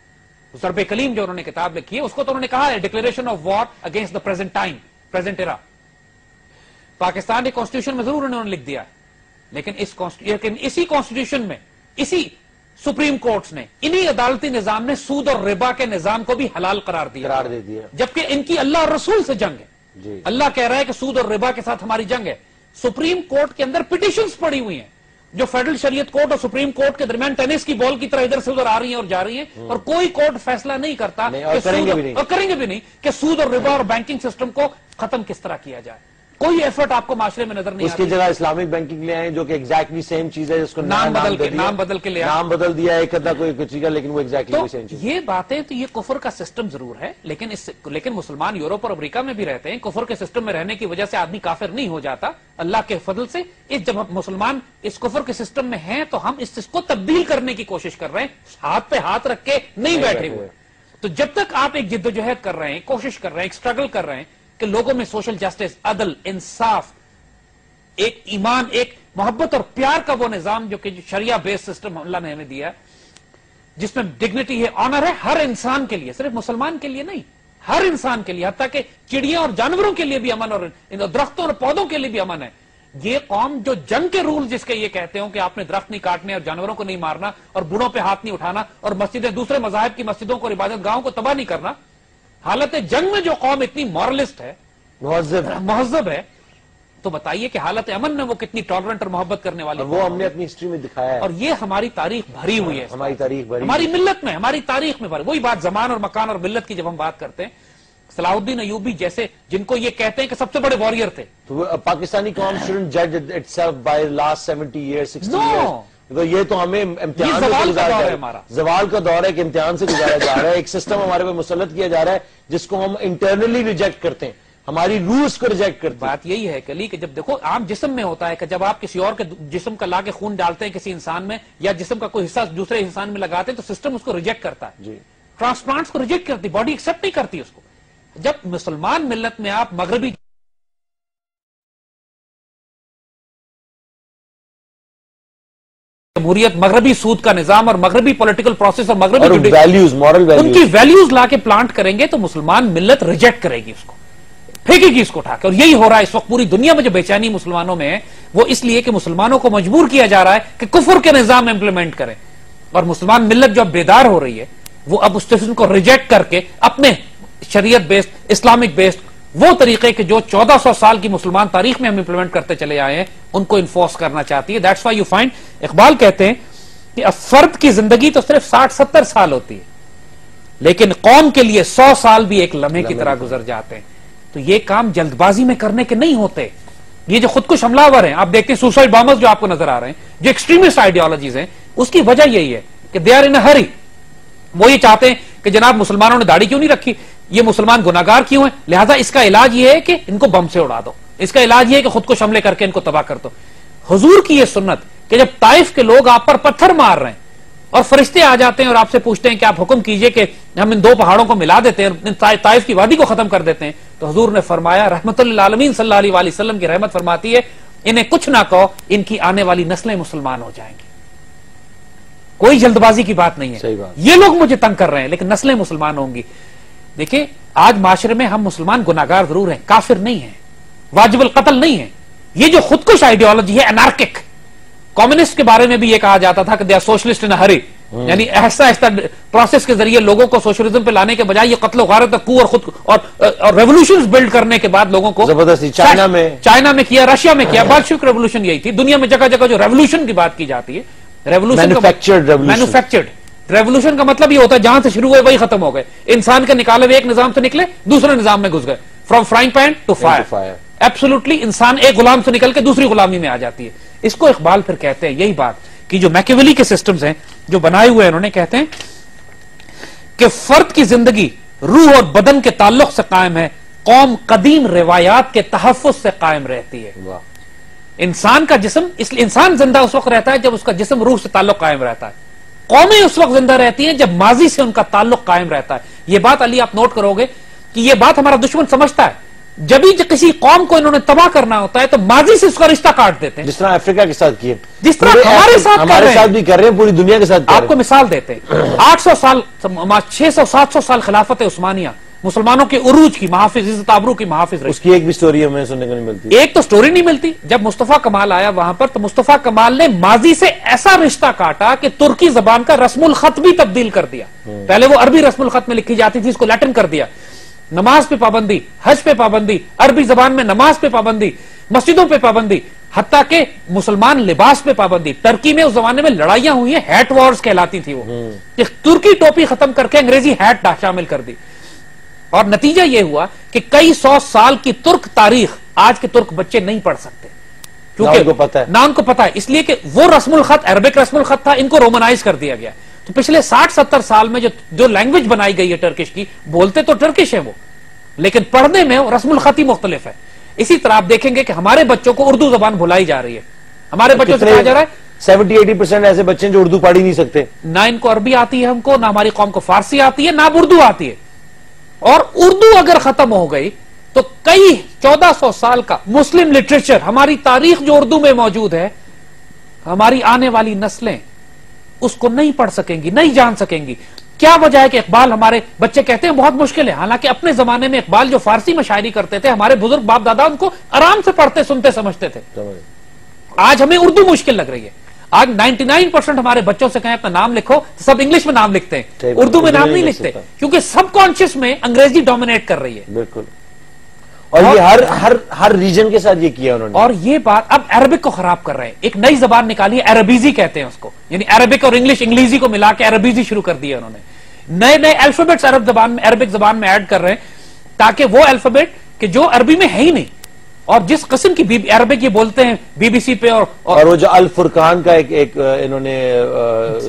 ضرب کلیم جو انہوں نے کتاب لکھی ہے اس کو تو انہوں نے کہا ہے declaration of war against the present time present era Pakistan کے کانسٹیٹیوشن میں ضرور انہوں نے لکھ دیا ہے لیکن اس لیکن اسی کانسٹیٹیوشن میں اسی سپریم کورٹس نے انہی عدالتی نظام نے سود اور ربا کے نظام کو بھی حلال قرار دیا۔ قرار دے دیا۔ جبکہ ان کی اللہ اور رسول سے جنگ ہے۔ جی۔ اللہ کہہ رہا ہے کہ سود اور ربا کے ساتھ ہماری جنگ ہے۔ سپریم کورٹ کے اندر پٹیشنز پڑی ہوئی ہیں۔ جو فیڈرل شریعت کورٹ اور سپریم کورٹ کے درمیان ٹینس کی بال کی طرح ادھر سے ادھر آ رہی ہیں اور جا رہی ہیں اور کوئی کورٹ فیصلہ نہیں کرتا اور کریں گے بھی نہیں۔ کہ سود اور ربا اور بینکنگ سسٹم کو ختم کس طرح کیا جائے۔ کوئی ایفرٹ آپ کو معاشرے میں نظر نہیں اس کی جگہ اسلامک بینکنگ لے آئے جو کہ ایگزیکٹلی سیم چیز ہے جس کو نام بدل کے نام بدل کے لے نام بدل دیا ایک ادا کوئی کچھ لیکن وہ ایگزیکٹلی سیم چیز یہ باتیں تو یہ کفر کا سسٹم ضرور ہے لیکن اس لیکن مسلمان یورپ اور امریکہ میں بھی رہتے ہیں۔ کفر کے سسٹم میں رہنے کی وجہ سے آدمی کافر نہیں ہو جاتا۔ اللہ کے فضل سے اس جب مسلمان اس کفر کے سسٹم میں ہیں تو ہم اس کو تبدیل کرنے کی کوشش کر رہے ہیں۔ ہاتھ پہ ہاتھ رکھ کے نہیں بیٹھے ہوئے۔ تو جب تک آپ ایک جدوجہد کر رہے ہیں کوشش کر رہے ہیں ایک اسٹرگل کر رہے ہیں کہ لوگوں میں سوشل جسٹس عدل انصاف ایک ایمان ایک محبت اور پیار کا وہ نظام جو کہ شریعہ بیس سسٹم اللہ نے ہمیں دیا جس میں ڈگنیٹی ہے آنر ہے ہر انسان کے لیے صرف مسلمان کے لیے نہیں۔ ہر انسان کے لیے حتیٰ کہ چڑیا اور جانوروں کے لیے بھی امن اور درختوں اور پودوں کے لیے بھی امن ہے۔ یہ قوم جو جنگ کے رول جس کے یہ کہتے ہوں کہ آپ نے درخت نہیں کاٹنے اور جانوروں کو نہیں مارنا اور بڑوں پہ ہاتھ نہیں اٹھانا اور مسجدیں دوسرے مذاہب کی مسجدوں کو عبادت گاہوں کو تباہ نہیں کرنا حالت جنگ میں جو قوم اتنی مورلسٹ ہے۔ مہذب ہے تو بتائیے کہ حالت امن میں وہ کتنی ٹالرنٹ اور محبت کرنے والی وہ ہم نے اپنی ہسٹری میں دکھایا ہے۔ اور یہ ہماری تاریخ بھری ہوئی ہے ہماری تاریخ بھری ہماری ملت میں ہماری تاریخ میں بھری وہی بات زمان اور مکان اور ملت کی جب ہم بات کرتے ہیں صلاح الدین ایوبی جیسے جن کو یہ کہتے ہیں کہ سب سے بڑے وارئر تھے۔ تو پاکستانی قوم شوڈنٹ جج it self by last seventy year sixty year یہ تو ہمیں امتحان سے گزارا ہے زوال کا دور ہے کہ امتحان سے گزارا جا رہا ہے۔ ایک سسٹم ہمارے پہ مسلط کیا جا رہا ہے جس کو ہم انٹرنلی ریجیکٹ کرتے ہیں۔ ہماری روس کو ریجیکٹ کرتے بات یہی ہے کلی کہ جب دیکھو عام جسم میں ہوتا ہے کہ جب آپ کسی اور کے جسم کا لا کے خون ڈالتے ہیں کسی انسان میں یا جسم کا کوئی حصہ دوسرے انسان میں لگاتے ہیں تو سسٹم اس کو ریجیکٹ کرتا ہے۔ جی۔ ٹرانسپلانٹس کو ریجیکٹ کرتی باڈی ایکسپٹ نہیں کرتی اس کو۔ جب مسلمان ملت میں آپ مغربی جمہوریت مغربی سود کا نظام اور مغربی پولیٹیکل پروسیس اور مغربی اور ویلیوز مورل ان کی ویلیوز ویلیوز لا کے پلانٹ کریں گے تو مسلمان ملت ریجیکٹ کرے گی اس کو۔ پھینکے گی اس کو اٹھا کے۔ اور یہی ہو رہا ہے اس وقت پوری دنیا میں جو بے چینی مسلمانوں میں ہے وہ اس لیے کہ مسلمانوں کو مجبور کیا جا رہا ہے کہ کفر کے نظام امپلیمنٹ کریں۔ اور مسلمان ملت جو اب بیدار ہو رہی ہے وہ اب اس کو ریجیکٹ کر کے اپنے شریعت بیسڈ اسلامک بیسڈ وہ طریقے کے جو چودہ سو سال کی مسلمان تاریخ میں ہم امپلیمنٹ کرتے چلے آئے ہیں ان کو انفورس کرنا چاہتی ہے۔ That's why you find Iqbal کہتے ہیں کہ اب فرد کی زندگی تو صرف ساٹھ ستر سال ہوتی ہے لیکن قوم کے لیے سو سال بھی ایک لمحے کی طرح گزر جاتے ہیں۔ تو یہ کام جلد بازی میں کرنے کے نہیں ہوتے۔ یہ جو خود کش حملہ ہیں، آپ دیکھتے ہیں سوسائڈ بامرز جو آپ کو نظر آ رہے ہیں، جو ایکسٹریمسٹ آئیڈیالوجیز ہیں، اس کی وجہ یہی ہے کہ دے آر ان ہری وہ یہ چاہتے ہیں کہ جناب مسلمانوں نے داڑھی کیوں نہیں رکھی؟ یہ مسلمان گناگار کیوں ہیں؟ لہذا اس کا علاج یہ ہے کہ ان کو بم سے اڑا دو۔ اس کا علاج یہ ہے کہ خود کو حملے کر کے ان کو تباہ کر دو۔ حضور کی یہ سنت کہ جب طائف کے لوگ آپ پر پتھر مار رہے ہیں اور فرشتے آ جاتے ہیں اور آپ سے پوچھتے ہیں کہ آپ حکم کیجیے کہ ہم ان دو پہاڑوں کو ملا دیتے ہیں ان طائف کی وادی کو ختم کر دیتے ہیں۔ تو حضور نے فرمایا رحمت اللہ عالمین صلی اللہ علیہ وسلم کی رحمت فرماتی ہے انہیں کچھ نہ کہو ان کی آنے والی نسلیں مسلمان ہو جائیں گی۔ کوئی جلد بازی کی بات نہیں ہے۔ بات۔ یہ لوگ مجھے تنگ کر رہے ہیں لیکن نسلیں مسلمان ہوں گی۔ دیکھیں آج معاشرے میں ہم مسلمان گناگار ضرور ہیں کافر نہیں ہیں واجب القتل نہیں ہے۔ یہ جو خودکش آئیڈیالوجی ہے انارکک کمیونسٹ کے بارے میں بھی یہ کہا جاتا تھا کہ دے آر سوشلسٹ ان ہری یعنی ایسا ایسا پروسیس کے ذریعے لوگوں کو سوشلزم پہ لانے کے بجائے یہ قتل و غارت کو اور خود اور اور ریولوشن بلڈ کرنے کے بعد لوگوں کو زبردستی چائنا میں چائنا میں کیا رشیا میں کیا بادشاہ ریولوشن یہی تھی۔ دنیا میں جگہ جگہ جو ریولوشن کی بات کی جاتی ہے ریولوشن. مینوفیکچرڈ ریولوشن کا مطلب یہ ہوتا ہے جہاں سے شروع ہوئے وہی ختم ہو گئے۔ انسان کے نکالے ہوئے ایک نظام سے نکلے دوسرے نظام میں گھس گئے۔ From frying pan to fire fire. Absolutely انسان ایک غلام سے نکل کے دوسری غلامی میں آ جاتی ہے۔ اس کو اقبال پھر کہتے ہیں یہی بات کہ جو میکیولی کے سسٹمز ہیں جو بنائے ہوئے ہیں انہوں نے کہتے ہیں کہ فرد کی زندگی روح اور بدن کے تعلق سے قائم ہے قوم قدیم روایات کے تحفظ سے قائم رہتی ہے۔ انسان کا جسم اس لیے انسان زندہ اس وقت رہتا ہے جب اس کا جسم روح سے تعلق قائم رہتا ہے۔ قومیں اس وقت زندہ رہتی ہیں جب ماضی سے ان کا تعلق قائم رہتا ہے۔ یہ بات علی آپ نوٹ کرو گے کہ یہ بات ہمارا دشمن سمجھتا ہے۔ جب ہی کسی قوم کو انہوں نے تباہ کرنا ہوتا ہے تو ماضی سے اس کا رشتہ کاٹ دیتے ہیں۔ جس طرح افریقہ کے ساتھ کیے۔ جس طرح ہمارے ساتھ کر ہمارے رہے ہیں۔ ساتھ بھی کر رہے ہیں پوری دنیا کے ساتھ کر آپ کو مثال دیتے ہیں۔ آٹھ سو سال چھ سو سات سو سال خلافت عثمانیہ مسلمانوں کے عروج کی محافظ عزت آبرو کی محافظ رہی۔ اس کی ایک بھی سٹوری ہمیں سننے کو نہیں ملتی۔ ایک تو سٹوری نہیں ملتی۔ جب مصطفیٰ کمال آیا وہاں پر تو مصطفیٰ کمال نے ماضی سے ایسا رشتہ کاٹا کہ ترکی زبان کا رسم الخط بھی تبدیل کر دیا۔ پہلے وہ عربی رسم الخط میں لکھی جاتی تھی اس کو لیٹن کر دیا۔ نماز پہ پابندی حج پہ پابندی عربی زبان میں نماز پہ پابندی مسجدوں پہ پابندی حتیٰ کہ مسلمان لباس پہ پابندی۔ ٹرکی میں اس زمانے میں لڑائیاں ہوئی ہیں ہیٹ وارز کہلاتی تھی وہ۔ کہ ترکی ٹوپی ختم کر کے انگریزی ہیٹ شامل کر دی۔ اور نتیجہ یہ ہوا کہ کئی سو سال کی ترک تاریخ آج کے ترک بچے نہیں پڑھ سکتے۔ ہے۔ نہ ان کو پتا ہے اس لیے کہ وہ رسم الخط عربک رسم الخط تھا ان کو رومنائز کر دیا گیا۔ تو پچھلے ساٹھ ستر سال میں جو جو لینگویج بنائی گئی ہے ٹرکش کی بولتے تو ٹرکش ہے وہ لیکن پڑھنے میں رسم الخط ہی مختلف ہے۔ اسی طرح آپ دیکھیں گے کہ ہمارے بچوں کو اردو زبان بھلائی جا رہی ہے۔ ہمارے بچوں سے کہا جا رہا ہے سیونٹی ایٹی پرسینٹ ایسے بچے ہیں جو اردو پڑھ ہی نہیں سکتے۔ نہ ان کو عربی آتی ہے ہم کو نہ ہماری قوم کو فارسی آتی ہے نہ اردو آتی ہے۔ اور اردو اگر ختم ہو گئی تو کئی چودہ سو سال کا مسلم لٹریچر ہماری تاریخ جو اردو میں موجود ہے ہماری آنے والی نسلیں اس کو نہیں پڑھ سکیں گی نہیں جان سکیں گی۔ کیا وجہ ہے کہ اقبال ہمارے بچے کہتے ہیں بہت مشکل ہے؟ حالانکہ اپنے زمانے میں اقبال جو فارسی میں شاعری کرتے تھے ہمارے بزرگ باپ دادا ان کو آرام سے پڑھتے سنتے سمجھتے تھے۔ آج ہمیں اردو مشکل لگ رہی ہے۔ آج 99% پرسینٹ ہمارے بچوں سے کہیں اپنا نام لکھو تو سب انگلش میں نام لکھتے ہیں۔ اردو میں نام نہیں نہیں لکھ لکھتے۔ کیونکہ سب کانشیس میں انگریزی ڈومینیٹ کر رہی ہے۔ بالکل۔ اور یہ ہر ہر ہر ریجن کے ساتھ یہ کیا انہوں نے؟ اور یہ بات اب عربک کو خراب کر رہے ہیں۔ ایک نئی زبان نکالی ہے عربیزی کہتے ہیں اس کو۔ یعنی عربک اور انگلش انگلیزی کو ملا کے عربیزی شروع کر دیا انہوں نے۔ نئے نئے الفابیٹس عرب زبان میں عربک زبان میں ایڈ کر رہے ہیں تاکہ وہ الفابیٹ کہ جو عربی میں ہے ہی نہیں۔ اور جس قسم کی بی- عربک یہ بولتے ہیں بی بی سی پہ اور اور وہ جو الفرقان کا ایک ایک انہوں نے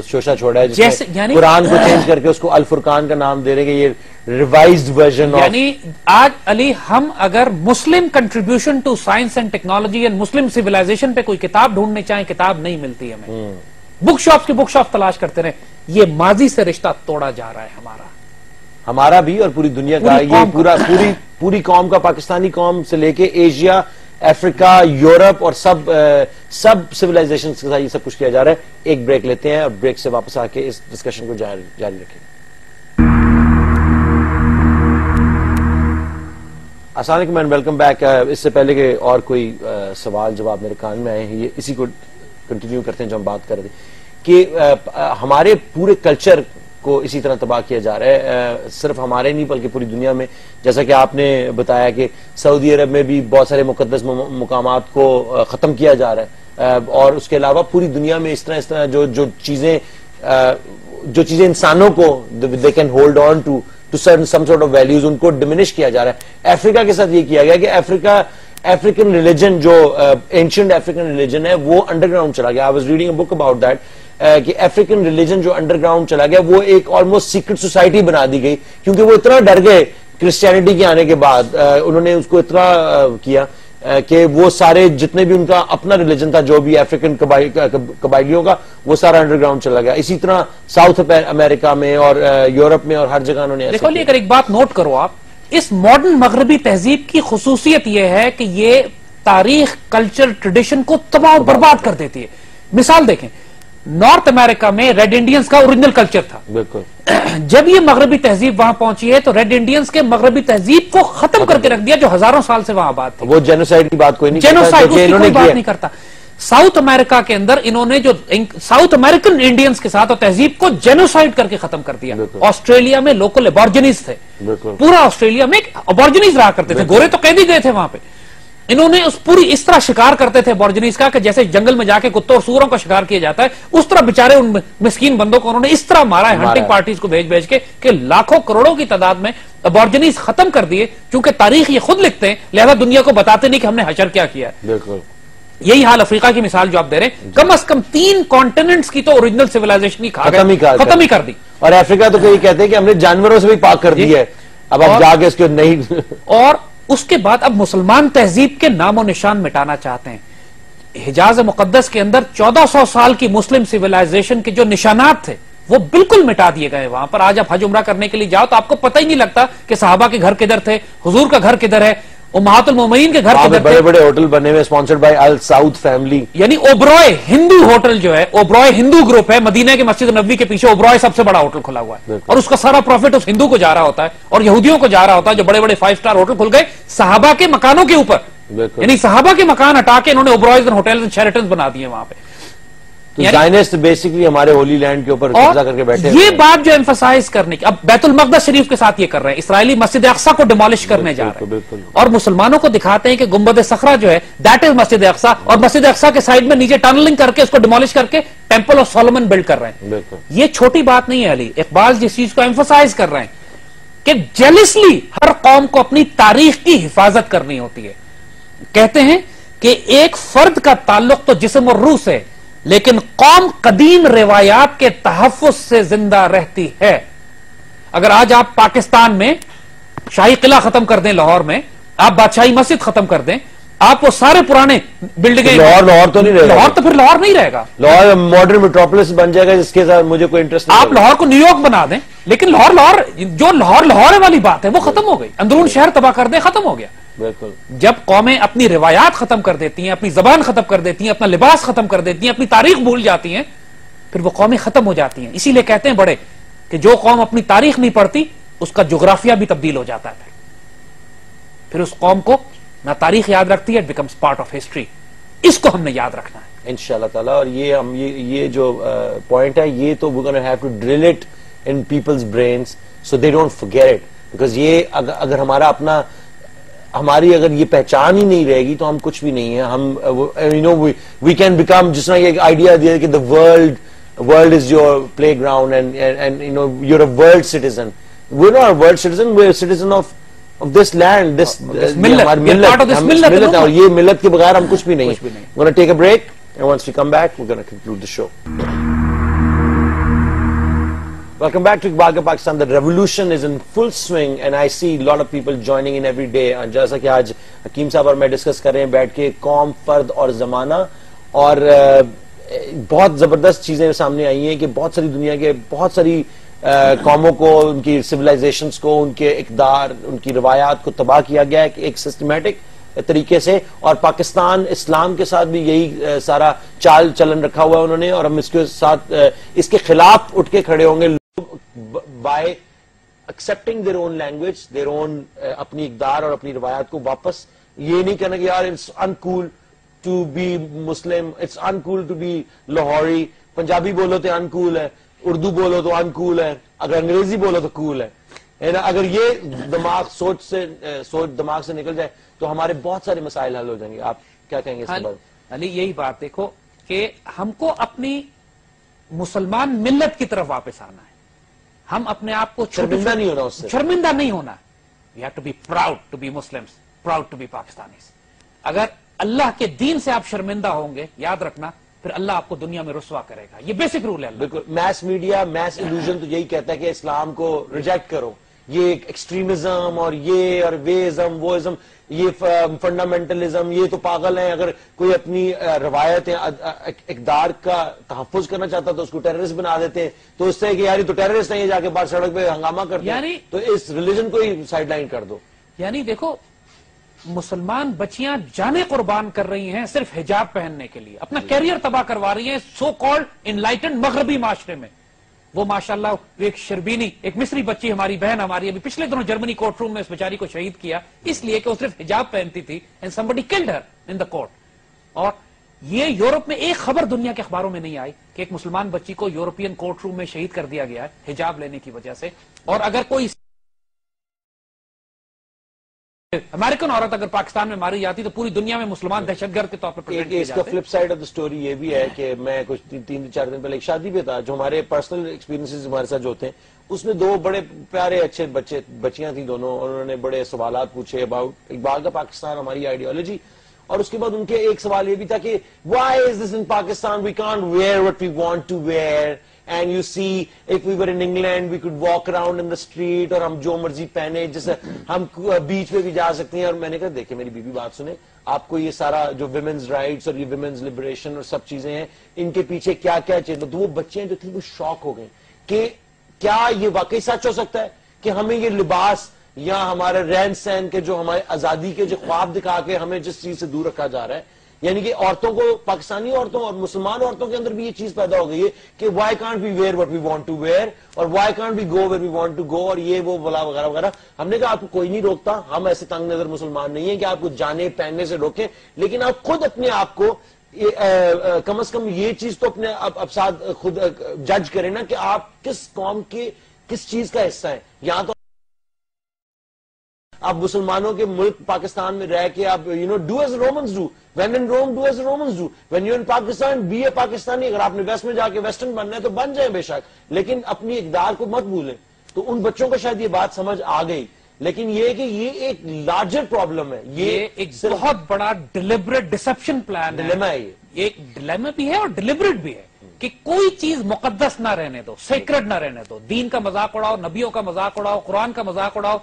شوشا چھوڑا ہے جس جیسے- میں یعنی- قرآن کو چینج کر کے اس کو الفرقان کا نام دے رہے کہ یہ ریوائزڈ ورژن یعنی آج علی ہم اگر Muslim contribution to science and technology and Muslim civilisation پہ کوئی کتاب ڈھونڈنے چاہیں کتاب نہیں ملتی ہمیں۔ بک شاپس کی بک شاپ تلاش کرتے رہے یہ ماضی سے رشتہ توڑا جا رہا ہے ہمارا۔ ہمارا بھی اور پوری دنیا کا یہ۔ پورا پوری پوری قوم کا پاکستانی قوم سے لے کے ایشیا افریقہ یورپ اور سب سب سویلائزیشن کے ساتھ یہ سب کچھ کیا جا رہا ہے۔ ایک بریک لیتے ہیں اور بریک سے واپس آ کے اس ڈسکشن کو جاری رکھیں۔ السلام علیکم اینڈ ویلکم بیک اس سے پہلے کہ اور کوئی uh, سوال جواب میرے کان میں آئے ہیں، یہ اسی کو کنٹینیو کرتے ہیں جو ہم بات کر رہے تھے کہ uh, uh, ہمارے پورے کلچر کو اسی طرح تباہ کیا جا رہا ہے۔ صرف ہمارے نہیں، بلکہ پوری دنیا میں، جیسا کہ آپ نے بتایا کہ سعودی عرب میں بھی بہت سارے مقدس مقامات کو ختم کیا جا رہا ہے۔ اور اس کے علاوہ پوری دنیا میں اس طرح اس طرح جو جو چیزیں جو چیزیں انسانوں کو دے can hold on to to some sort of values ان کو ڈیمنش کیا جا رہا ہے۔ افریقہ کے ساتھ یہ کیا گیا کہ افریقہ افریقن ریلیجن جو اینشنٹ افریقن ریلیجن ہے، وہ انڈر گراؤنڈ چلا گیا۔ I was reading a book about that کہ افریقن ریلیجن جو انڈر گراؤنڈ چلا گیا، وہ ایک آلموسٹ سیکرٹ سوسائٹی بنا دی گئی۔ کیونکہ وہ اتنا ڈر گئے کرسچینٹی کے آنے کے بعد uh, انہوں نے اس کو اتنا uh, کیا۔ کہ وہ سارے جتنے بھی ان کا اپنا ریلیجن تھا جو بھی افریقن قبائلیوں کا وہ سارا انڈر گراؤنڈ چلا گیا۔ اسی طرح ساؤتھ امریکہ میں اور یورپ میں اور ہر جگہ انہوں نے دیکھو اگر ایک بات نوٹ کرو آپ اس ماڈرن مغربی تہذیب کی خصوصیت یہ ہے کہ یہ تاریخ کلچر ٹریڈیشن کو تباہ برباد کر دیتی ہے۔ مثال دیکھیں نارتھ امریکہ میں ریڈ انڈینز کا اوریجنل کلچر تھا۔ بالکل۔ جب یہ مغربی تہذیب وہاں پہنچی ہے تو ریڈ انڈینز کے مغربی تہذیب کو ختم کر کے رکھ دیا جو ہزاروں سال سے وہاں بات تھی۔ وہ جینوسائڈ کی بات کوئی نہیں جینوسائڈ کی کوئی بات نہیں کرتا۔ ساؤتھ امریکہ کے اندر انہوں نے جو ساؤتھ امریکن انڈینز کے ساتھ اور تہذیب کو جینوسائڈ کر کے ختم کر دیا۔ آسٹریلیا میں لوکل ابارجنیز تھے۔ پورا آسٹریلیا میں ابارجنیز رہا کرتے تھے۔ گورے تو قیدی گئے تھے وہاں پہ۔ انہوں نے اس پوری اس طرح شکار کرتے تھے بورجنیز کا کہ جیسے جنگل میں جا کے کتوں اور سوروں کا شکار کیا جاتا ہے اس طرح بچارے ان مسکین بندوں کو انہوں نے اس طرح مارا ہے ہنٹنگ پارٹیز کو بھیج بھیج کے کہ لاکھوں کروڑوں کی تعداد میں بورجنیز ختم کر دیے چونکہ تاریخ یہ خود لکھتے ہیں لہذا دنیا کو بتاتے نہیں کہ ہم نے حشر کیا کیا ہے۔ یہی حال افریقہ کی مثال جو آپ دے رہے ہیں کم از کم تین کانٹیننٹس کی تو اوریجنل سیولائزیشن ختم ہی کر دی۔ اور افریقہ تو کوئی کہتے ہیں کہ ہم نے جانوروں سے بھی پاک کر دی جی۔ ہے۔ اب اب جا کے اس کے نہیں۔ اور اس کے بعد اب مسلمان تہذیب کے نام و نشان مٹانا چاہتے ہیں۔ حجاز مقدس کے اندر چودہ سو سال کی مسلم سیولائزیشن کے جو نشانات تھے، وہ بالکل مٹا دیے گئے وہاں پر۔ آج آپ حج عمرہ کرنے کے لیے جاؤ تو آپ کو پتہ ہی نہیں لگتا کہ صحابہ کے گھر کدھر تھے، حضور کا گھر کدھر ہے۔ امہات المومین کے گھر کے بڑے بڑے ہوٹل بنے ہوئے سپانسرڈ بائی ال ساؤتھ فیملی یعنی اوبروئے ہندو ہوٹل جو ہے اوبروئے ہندو گروپ ہے مدینہ کے مسجد نبوی کے پیچھے اوبروئے سب سے بڑا ہوٹل کھلا ہوا ہے۔ اور اس کا سارا پروفٹ اس ہندو کو جا رہا ہوتا ہے اور یہودیوں کو جا رہا ہوتا ہے جو بڑے بڑے فائیو سٹار ہوٹل کھل گئے صحابہ کے مکانوں کے اوپر۔ یعنی صحابہ کے مکان ہٹا کے انہوں نے اوبروئز ہوٹل شیریٹنز بنا دیے وہاں پہ۔ بیسکلی ہمارے ہولی لینڈ کے اوپر کر کے بیٹھے یہ بات جو ایمفسائز کرنے کی اب بیت المقدس شریف کے ساتھ یہ کر رہے ہیں۔ اسرائیلی مسجد اقسا کو ڈیمالش کرنے جا رہے ہیں۔ اور مسلمانوں کو دکھاتے ہیں کہ گمبد سخرا جو ہے دیٹ از مسجد اقسا اور مسجد اقسا کے سائڈ میں نیچے ٹنلنگ کر کے اس کو ڈیمالش کر کے ٹیمپل آف سولمن بلڈ کر رہے ہیں۔ یہ چھوٹی بات نہیں ہے علی۔ اقبال جس چیز کو ایمفسائز کر رہے ہیں کہ جیلسلی ہر قوم کو اپنی تاریخ کی حفاظت کرنی ہوتی ہے۔ کہتے ہیں کہ ایک فرد کا تعلق تو جسم اور روح سے لیکن قوم قدیم روایات کے تحفظ سے زندہ رہتی ہے۔ اگر آج آپ پاکستان میں شاہی قلعہ ختم کر دیں لاہور میں آپ بادشاہی مسجد ختم کر دیں آپ وہ سارے پرانے بلڈنگ لاہور لاہور تو نہیں رہے گا۔ لاہور تو پھر لاہور نہیں رہے گا۔ لاہور ماڈرن میٹروپولس بن جائے گا جس کے ساتھ مجھے کوئی انٹرسٹ آپ لاہور کو نیو یارک بنا دیں لیکن لاہور لاہور جو لاہور لاہور والی بات ہے وہ ختم ہو گئی۔ اندرون شہر تباہ کر دیں ختم ہو گیا۔ جب قومیں اپنی روایات ختم کر دیتی ہیں اپنی زبان ختم کر دیتی ہیں اپنا لباس ختم کر دیتی ہیں اپنی تاریخ بھول جاتی ہیں پھر وہ قومیں ختم ہو جاتی ہیں۔ اسی لیے کہتے ہیں بڑے کہ جو قوم اپنی تاریخ نہیں پڑھتی اس کا جغرافیہ بھی تبدیل ہو جاتا ہے پھر۔ اس قوم کو نہ تاریخ یاد رکھتی ہے بیکمس پارٹ آف ہسٹری اس کو ہم نے یاد رکھنا ہے۔ ان شاء اللہ تعالیٰ اور یہ ہم یہ جو پوائنٹ ہے یہ تو drill it in people's brains so they don't forget it because یہ اگر ہمارا اپنا ہماری اگر یہ پہچان ہی نہیں رہے گی تو ہم کچھ بھی نہیں ہے ہم وی کین بیکم جس طرح یہ آئیڈیا دیا کہ the world world is your playground your a world citizen we know world citizen we citizen of this land this ملت اور یہ ملت کے بغیر ہم کچھ بھی نہیں take a break once we come back we conclude the show Welcome back to Iqbal Ka Pakistan. The revolution is in full swing and I see a lot of people joining in every day. جیسا کہ آج حکیم صاحب اور میں discuss کر رہے ہیں بیٹھ کے قوم فرد اور زمانہ اور بہت زبردست چیزیں سامنے آئی ہیں کہ بہت ساری دنیا کے بہت ساری uh, قوموں کو، ان کی سویلائزیشنز کو، ان کے اقدار، ان کی روایات کو تباہ کیا گیا ہے ایک سسٹمیٹک طریقے سے اور پاکستان اسلام کے ساتھ بھی یہی uh, سارا چال چلن رکھا ہوا ہے انہوں نے اور ہم اس کے ساتھ uh, اس کے خلاف اٹھ کے کھڑے ہوں گے by accepting their own language their own اپنی اقدار اور اپنی روایات کو واپس یہ نہیں کہنا کہ یار it's uncool to be Muslim it's uncool to be Lahori Punjabi بولو تو انکول ہے اردو بولو تو انکول ہے اگر انگریزی بولو تو کول ہے اگر یہ دماغ سوچ سے سوچ دماغ سے نکل جائے تو ہمارے بہت سارے مسائل حل ہو جائیں گے. آپ کیا کہیں گے اس کے بعد علی یہی بات دیکھو کہ ہم کو اپنی مسلمان ملت کی طرف واپس آنا ہے۔ ہم اپنے آپ کو شرمندہ نہیں ہونا اس سے۔ شرمندہ نہیں ہونا۔ We have to be proud to be Muslim proud to be Pakistani اگر اللہ کے دین سے آپ شرمندہ ہوں گے یاد رکھنا پھر اللہ آپ کو دنیا میں رسوا کرے گا۔ یہ بیسک رول ہے بالکل میس میڈیا میس الوژن تو یہی کہتا ہے کہ اسلام کو ریجیکٹ کرو۔ یہ ایکسٹریمزم اور یہ اور ویزم وہ ازم یہ فنڈامنٹلزم یہ تو پاگل ہیں۔ اگر کوئی اپنی روایت اقدار کا تحفظ کرنا چاہتا تو اس کو ٹیررسٹ بنا دیتے ہیں۔ تو اس سے کہ یاری تو ٹیررسٹ ہیں یہ جا کے بعد سڑک پہ ہنگامہ کرتے ہیں۔ یعنی تو اس ریلیجن کو ہی سائڈ لائن کر دو۔ یعنی دیکھو مسلمان بچیاں جانے قربان کر رہی ہیں صرف حجاب پہننے کے لیے۔ اپنا کیریئر تباہ کروا رہی ہیں سو کالڈ ان لائٹنڈ مغربی معاشرے میں۔ وہ ماشاءاللہ ایک شربینی، ایک مصری بچی ہماری بہن، ہماری ابھی پچھلے دنوں جرمنی کورٹ روم میں اس بیچاری کو شہید کیا، اس لیے کہ وہ صرف حجاب پہنتی تھی and somebody killed her in the court اور یہ یورپ میں ایک خبر دنیا کے اخباروں میں نہیں آئی کہ ایک مسلمان بچی کو یورپین کورٹ روم میں شہید کر دیا گیا ہے، حجاب لینے کی وجہ سے. اور اگر کوئی امریکن عورت اگر پاکستان میں ماری جاتی تو پوری دنیا میں مسلمان دہشت گرد کے طور پر اس کا flip side of the story یہ بھی ہے کہ میں کچھ تین چار دن پہلے ایک شادی پہ تھا جو ہمارے پرسنل ایکسپیرینس ہمارے ساتھ جو ہوتے ہیں اس میں دو بڑے پیارے اچھے بچے بچیاں تھیں دونوں انہوں نے بڑے سوالات پوچھے اباؤٹ اقبال کا پاکستان ہماری آئیڈیالوجی اور اس کے بعد ان کے ایک سوال یہ بھی تھا کہ why is this in Pakistan we can't wear what we want to wear and you see if we were in England we could walk around in the street اور ہم جو مرضی پہنے، جیسے ہم بیچ پہ بھی جا سکتے ہیں اور میں نے کہا، دیکھیں میری بیوی بات سنیں، آپ کو یہ سارا جو ویمنز رائٹس اور یہ ویمنز لبریشن اور سب چیزیں ہیں، ان کے پیچھے کیا کیا چیز؟ تو وہ بچے جو تھیں وہ شوق ہو گئے کہ کیا یہ واقعی سچ ہو سکتا ہے کہ ہمیں یہ لباس یا ہمارے رہن سہن کے جو ہمارے آزادی کے جو خواب دکھا کے ہمیں جس چیز سے دور رکھا جا رہا ہے یعنی کہ عورتوں کو، پاکستانی عورتوں اور مسلمان عورتوں کے اندر بھی یہ چیز پیدا ہو گئی ہے کہ why can't be wear what we want to wear اور why can't be go where we want to go اور یہ وہ بلا وغیرہ وغیرہ۔ ہم نے کہا آپ کو کوئی نہیں روکتا، ہم ایسے تنگ نظر مسلمان نہیں ہیں کہ آپ کو جانے، پہننے سے روکیں، لیکن آپ خود اپنے آپ کو کم از کم یہ چیز تو اپنے اب ساتھ خود جج کریں نا کہ آپ کس قوم کی کس چیز کا حصہ ہے یہاں تو آپ مسلمانوں کے ملک پاکستان میں رہ کے آپ you know do as Romans do when in Rome do as Romans do when you in Pakistan be a Pakistani اگر آپ نے ویسٹ میں جا کے ویسٹرن بننا ہے تو بن جائیں بے شک. لیکن اپنی اقدار کو مت بھولیں. تو ان بچوں کو شاید یہ بات سمجھ آ گئی. لیکن یہ کہ یہ ایک لارجر پرابلم ہے. یہ ایک بہت بڑا ڈیلیبریٹ ڈسپشن پلان ڈلیما ہے یہ. ایک ڈلیما بھی ہے اور ڈیلیبریٹ بھی ہے کہ کوئی چیز مقدس نہ رہنے دو سیکرڈ نہ رہنے دو. دین کا مذاق اڑاؤ نبیوں کا مذاق اڑاؤ قرآن کا مذاق اڑاؤ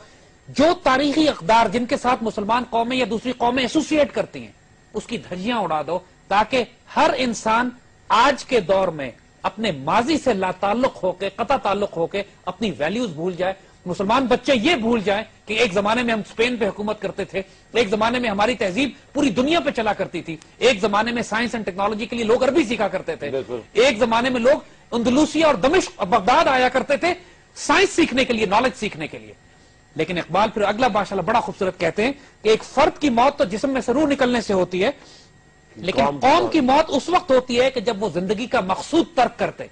جو تاریخی اقدار جن کے ساتھ مسلمان قومیں یا دوسری قومیں ایسوسیٹ کرتی ہیں اس کی دھجیاں اڑا دو تاکہ ہر انسان آج کے دور میں اپنے ماضی سے لا تعلق ہو کے قطع تعلق ہو کے اپنی ویلیوز بھول جائے۔ مسلمان بچے یہ بھول جائیں کہ ایک زمانے میں ہم اسپین پہ حکومت کرتے تھے ایک زمانے میں ہماری تہذیب پوری دنیا پہ چلا کرتی تھی۔ ایک زمانے میں سائنس اینڈ ٹیکنالوجی کے لیے لوگ عربی سیکھا کرتے تھے۔ ایک زمانے میں لوگ اندلوسیا اور دمشق بغداد آیا کرتے تھے سائنس سیکھنے کے لیے نالج سیکھنے کے لیے۔ لیکن اقبال پھر اگلا باشا بڑا خوبصورت کہتے ہیں کہ ایک فرد کی موت تو جسم میں سے روح نکلنے سے ہوتی ہے لیکن قوم کی موت. اس وقت ہوتی ہے کہ جب وہ زندگی کا مقصود ترک کرتے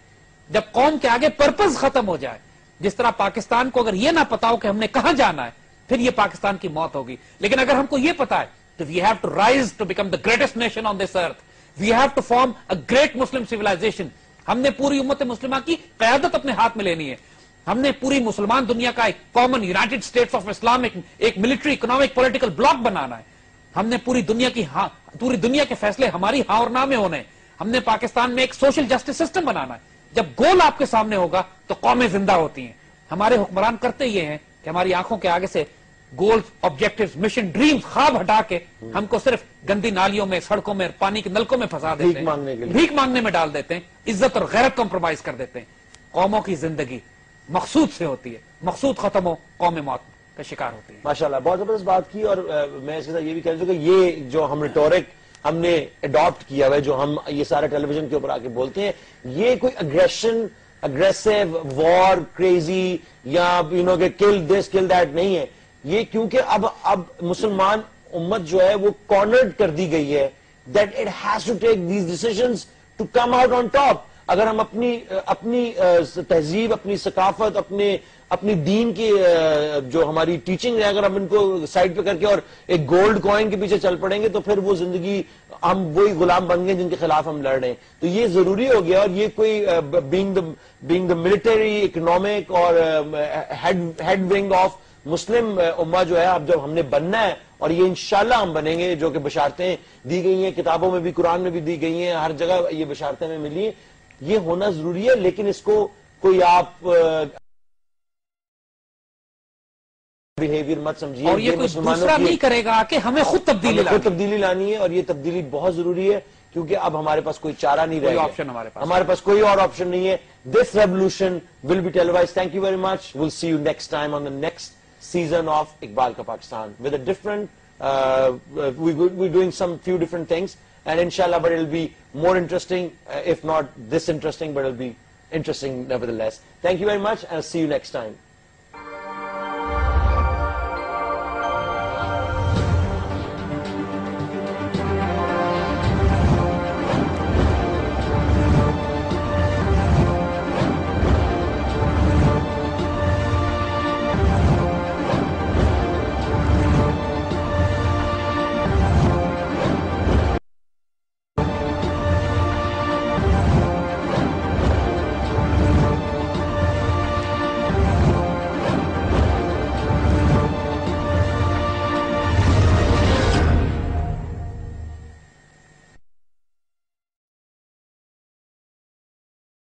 جب قوم کے آگے پرپز ختم ہو جائے۔ جس طرح پاکستان کو اگر یہ نہ پتا ہو کہ ہم نے کہاں جانا ہے پھر یہ پاکستان کی موت ہوگی۔ لیکن اگر ہم کو یہ پتا ہے تو we have to rise to become the greatest nation on this earth we have to form a great Muslim civilisation ہم نے پوری امت مسلمہ کی قیادت اپنے ہاتھ میں لینی ہے۔ ہم نے پوری مسلمان دنیا کا ایک common United States of Islam ایک ملٹری اکنامک پولیٹیکل بلاک بنانا ہے۔ ہم نے پوری دنیا کی ہاں پوری دنیا کے فیصلے ہماری ہاں اور نہ میں ہونے ہم نے پاکستان میں ایک سوشل جسٹس سسٹم بنانا ہے۔ جب گول آپ کے سامنے ہوگا تو قومیں زندہ ہوتی ہیں۔ ہمارے حکمران کرتے یہ ہیں کہ ہماری آنکھوں کے آگے سے گول آبجیکٹو مشن ڈریم خواب ہٹا کے ہم کو صرف گندی نالیوں میں سڑکوں میں پانی کے نلکوں میں پھنسا دیتے ہیں۔ بھیک مانگنے میں ڈال دیتے ہیں۔ عزت اور غیرت کمپرومائز کر دیتے ہیں۔ قوموں کی زندگی مقصود سے ہوتی ہے، مقصود ختم ہو، قوم موت کا شکار ہوتی ہیں ماشاءاللہ، بہت زبردست بات کی اور میں اس کے ساتھ یہ بھی کہہ دوں کہ یہ جو ہم ریٹورک ہم نے اڈاپٹ کیا ہوا ہے، جو ہم یہ سارے ٹیلی ویژن کے اوپر آ کے بولتے ہیں، یہ کوئی اگریشن اگریسو وار کریزی یا یو نو کہ کل دس کل دیٹ نہیں ہے۔ یہ کیونکہ اب اب مسلمان امت جو ہے وہ کارنرڈ کر دی گئی ہے that it has to take these decisions to come out on top اگر ہم اپنی اپنی تہذیب، اپنی ثقافت، اپنے، اپنی دین کی جو ہماری ٹیچنگ ہے اگر ہم ان کو سائڈ پہ کر کے اور ایک گولڈ کوائن کے پیچھے چل پڑیں گے، تو پھر وہ زندگی ہم وہی غلام بن گئے جن کے خلاف ہم لڑ رہے ہیں۔ تو یہ ضروری ہو گیا اور یہ کوئی being the being the military economic اور ہیڈ ونگ آف مسلم اما جو ہے، اب جب ہم نے بننا ہے اور یہ انشاءاللہ ہم بنیں گے، جو کہ بشارتیں دی گئی ہیں، کتابوں میں بھی، قرآن میں بھی دی گئی ہیں، ہر جگہ یہ بشارتیں میں ملی ہیں۔ یہ ہونا ضروری ہے لیکن اس کو کوئی آپ بہیویئر مت سمجھیے اور یہ کوئی دوسرا نہیں کرے گا کہ ہمیں خود تبدیلی خود لانی تبدیلی لانی ہے اور یہ تبدیلی بہت ضروری ہے کیونکہ اب ہمارے پاس کوئی چارہ نہیں رہے option ہمارے پاس۔ ہمارے پاس کوئی اور آپشن نہیں ہے۔ This revolution will be televise thank you very much will see you next time on the next season of Iqbal کا Pakistan with a different we doing some few different things and inshallah, but it'll be more interesting, uh, if not this interesting, but it'll be interesting nevertheless. Thank you very much, and I'll see you next time.